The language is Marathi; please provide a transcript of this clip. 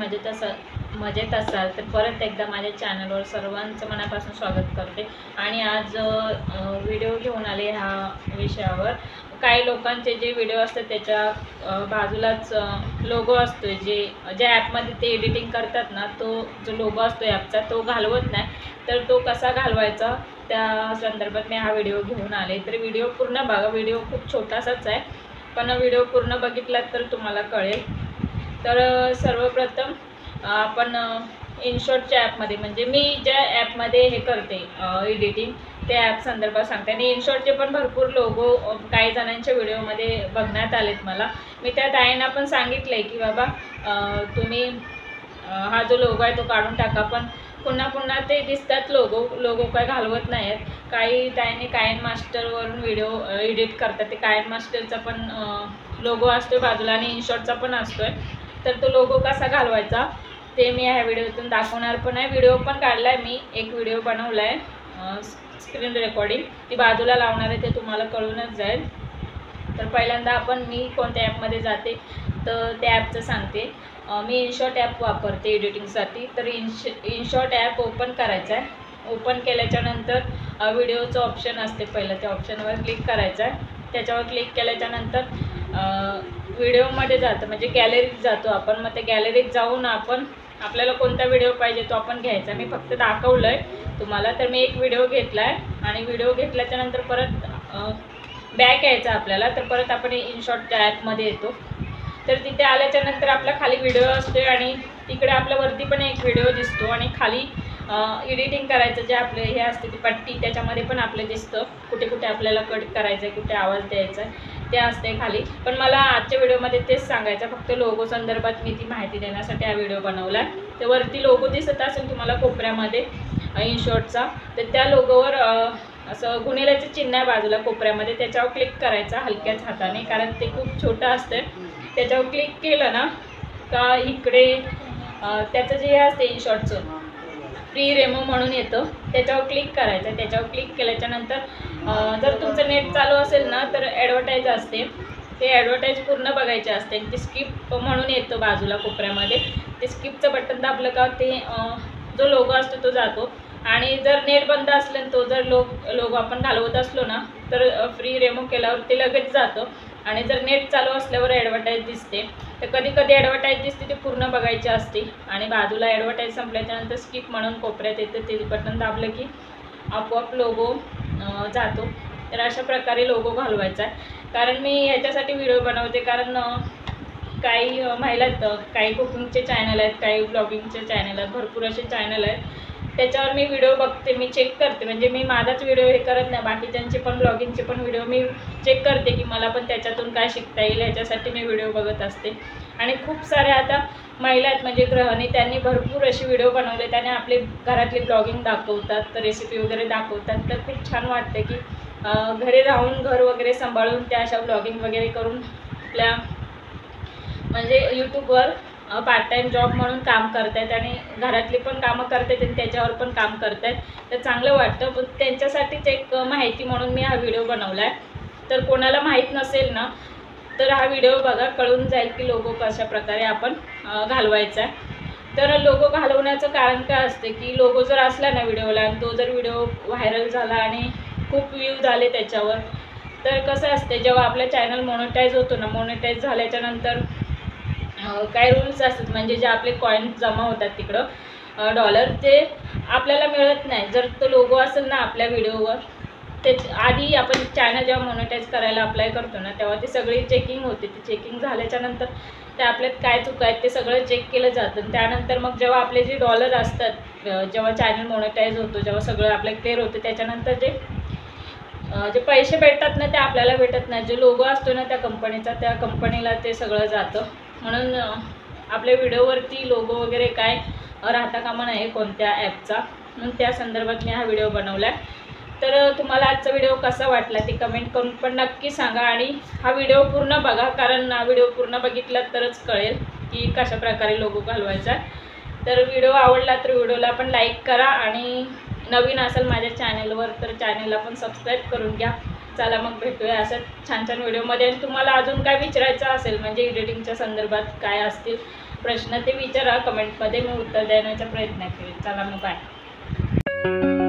मजेत असाल मजेत असाल तर परत एकदा माझ्या चॅनलवर सर्वांचं मनापासून स्वागत करते. आणि आज व्हिडिओ घेऊन आले ह्या विषयावर. काही लोकांचे जे व्हिडिओ असतात त्याच्या बाजूलाच लोगो असतो जे ज्या ॲपमध्ये ते एडिटिंग करतात ना तो जो लोगो असतो ॲपचा तो घालवत नाही. तर तो कसा घालवायचा त्या संदर्भात मी हा व्हिडिओ घेऊन आले. तर व्हिडिओ पूर्ण बघा. व्हिडिओ खूप छोटासाच आहे. पण व्हिडिओ पूर्ण बघितलात तर तुम्हाला कळेल. तर सर्वप्रथम आपण इनशॉटच्या ॲपमध्ये म्हणजे मी ज्या ॲपमध्ये हे करते एडिटिंग त्या ॲप संदर्भात सांगते. आणि इनशॉटचे पण भरपूर लोगो काही जणांच्या व्हिडिओमध्ये बघण्यात आलेत मला. मी त्या ताईंना पण सांगितलं आहे की बाबा तुम्ही हा जो लोगो आहे तो काढून टाका. पण पुन्हा पुन्हा ते दिसतात लोगो लोगो काय घालवत नाही आहेत काही ताईंनी कायन मास्टरवरून व्हिडिओ एडिट करतात. ते कायन मास्टरचा पण लोगो असतो बाजूला आणि इनशॉटचा पण असतो आहे तर तो लोगो कसा घालवायचा ते मी ह्या व्हिडिओतून दाखवणार पण आहे. व्हिडिओ पण काढला आहे मी. एक व्हिडिओ बनवला आहे स्क्रीन रेकॉर्डिंग ती बाजूला लावणार आहे ते तुम्हाला कळूनच जाईल. तर पहिल्यांदा आपण मी कोणत्या ॲपमध्ये जाते तर त्या ॲपचं सांगते. मी इनशॉट ॲप वापरते एडिटिंगसाठी तर इनश इनशॉट ॲप ओपन करायचं आहे. ओपन केल्याच्यानंतर व्हिडिओचं ऑप्शन असते पहिलं. त्या ऑप्शनवर क्लिक करायचं आहे. त्याच्यावर क्लिक केल्याच्यानंतर व्हिडिओमध्ये जातं म्हणजे गॅलरीत जातो आपण. मग त्या गॅलरीत जाऊन आपण आपल्याला कोणता व्हिडिओ पाहिजे तो आपण घ्यायचा. मी फक्त दाखवलं आहे तुम्हाला तर मी एक व्हिडिओ घेतला आहे आणि व्हिडिओ घेतल्याच्यानंतर परत बॅक यायचा आपल्याला तर परत आपण इनशॉट त्या ॲपमध्ये येतो. तर तिथे आल्याच्यानंतर आपला खाली व्हिडिओ असतो आणि तिकडे आपल्या वरती पण एक व्हिडिओ दिसतो आणि खाली एडिटिंग करायचं जे आपले हे असते ती पट्टी त्याच्यामध्ये पण आपलं दिसतं. कुठे कुठे आपल्याला कट करायचं आहे कुठे आवाज द्यायचा आहे ते असते खाली. पण मला आजच्या व्हिडिओमध्ये तेच सांगायचं फक्त लोगो संदर्भात मी ती माहिती देण्यासाठी हा व्हिडिओ बनवला तर वरती लोगो दिसत असेल तुम्हाला कोपऱ्यामध्ये इनशॉटचा तर त्या लोगोवर असं गुन्हेल्याचं चिन्ह आहे बाजूला कोपऱ्यामध्ये. त्याच्यावर क्लिक करायचा हलक्याच हाताने कारण ते खूप छोटं असतं त्याच्यावर क्लिक केलं ना का इकडे त्याचं जे हे असते इनशॉटचं फ्री रेमो म्हणून येतं. त्याच्यावर क्लिक करायचं त्याच्यावर क्लिक केल्याच्यानंतर जर तुमचं नेट चालू असेल ना तर ॲडव्हर्टाईज असते. ते ॲडव्हर्टाईज पूर्ण बघायचे असते. ते स्किप म्हणून येतं बाजूला कोपऱ्यामध्ये. ते स्किपचं बटन दाबलं का ते जो लोगो असतो तो जातो. आणि जर नेट बंद असलं तो जर लोग लोगो आपण घालवत असलो ना तर फ्री रेमो केल्यावर ते लगेच जातं. आणि जर नेट चालू असल्यावर ॲडव्हर्टाईज दिसते. तर कधी कधी ॲडव्हर्टाईज दिसते ती पूर्ण बघायची असते. आणि बाजूला ॲडव्हर्टाईज संपल्याच्यानंतर स्किप म्हणून कोपऱ्यात येतं. ते बटन दाबलं की आपोआप लोगो जातो. तर अशा प्रकारे लोगो घालवायचा आहे. कारण मी ह्याच्यासाठी व्हिडिओ बनवते. कारण काही महिला आहेत. काही कुकिंगचे चॅनल आहेत काही ब्लॉगिंगचे चॅनल आहेत. भरपूर असे चॅनल आहेत. त्याच्यावर मी व्हिडिओ बघते मी चेक करते. म्हणजे मी माझाच व्हिडिओ हे करत नाही बाकीच्यांचे पण ब्लॉगिंगचे पण व्हिडिओ मी चेक करते की मला पण त्याच्यातून काय शिकता येईल ह्याच्यासाठी मी व्हिडिओ बघत असते. आणि खूप साऱ्या आता महिला आहेत म्हणजे ग्रहणी त्यांनी भरपूर असे व्हिडिओ बनवले. त्याने आपले घरातली ब्लॉगिंग दाखवतात तर रेसिपी वगैरे दाखवतात. तर खूप छान वाटते की घरी राहून घर वगैरे सांभाळून त्या अशा ब्लॉगिंग वगैरे करून आपल्या म्हणजे यूट्यूबवर पार्ट टाईम जॉब म्हणून काम करतायत आणि घरातली पण कामं करतायत आणि त्याच्यावर पण काम करतायत. तर चांगलं वाटतं. पण त्यांच्यासाठीच एक माहिती म्हणून मी हा व्हिडिओ बनवला आहे तर कोणाला माहीत नसेल ना तर हा व्हिडिओ बघा. कळून जाईल की लोगो कशा प्रकारे आपण घालवायचा आहे. तर लोगो घालवण्याचं कारण काय असते की लोगो जर असला ना व्हिडिओला आणि तो जर व्हिडिओ व्हायरल झाला आणि खूप व्ह्यू झाले त्याच्यावर तर कसं असते जेव्हा आपला चॅनल मोनोटाईज होतो ना मोनोटाईज झाल्याच्यानंतर काय रूल्स असतात म्हणजे जे आपले कॉईन जमा होतात तिकडं डॉलर ते आपल्याला मिळत नाही. जर तो लोगो असेल ना आपल्या व्हिडिओवर ते आधी आपण चॅनल जेव्हा मोनिटाईज करायला अप्लाय करतो ना तेव्हा ती सगळी चेकिंग होते. ती चेकिंग झाल्याच्यानंतर ते आपल्यात काय चुका आहेत ते सगळं चेक केलं जातं. आणि त्यानंतर मग जेव्हा आपले जे डॉलर असतात जेव्हा चॅनल मोनिटाईज होतो जेव्हा सगळं आपलं क्लिअर होतं त्याच्यानंतर जे जे पैसे भेटतात ना ते आपल्याला भेटत नाही. जो लोगो असतो ना त्या कंपनीचा त्या कंपनीला ते सगळं जातं. म्हणून आपल्या व्हिडिओवरती लोगो वगैरे काय राहता कामा नाही कोणत्या ॲपचा म्हणून त्या संदर्भात मी हा व्हिडिओ बनवला आहे तर तुम्हाला आजचा व्हिडिओ कसा वाटला ते कमेंट करून पण नक्की सांगा आणि हा व्हिडिओ पूर्ण बघा कारण हा व्हिडिओ पूर्ण बघितला तरच कळेल की कशा प्रकारे लोगो घालवायचा. तर व्हिडिओ आवडला तर व्हिडिओला पण लाईक करा आणि नवीन असेल माझ्या चॅनलवर तर चॅनलला पण सबस्क्राईब करून घ्या. चला मग भेटूया असं छान छान व्हिडिओमध्ये आणि तुम्हाला अजून काय विचारायचं असेल म्हणजे एडिटिंगच्या संदर्भात काय असतील प्रश्न ते विचारा. कमेंटमध्ये मी उत्तर देण्याचा प्रयत्न करेन. चला मग बाय